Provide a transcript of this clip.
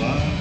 Life.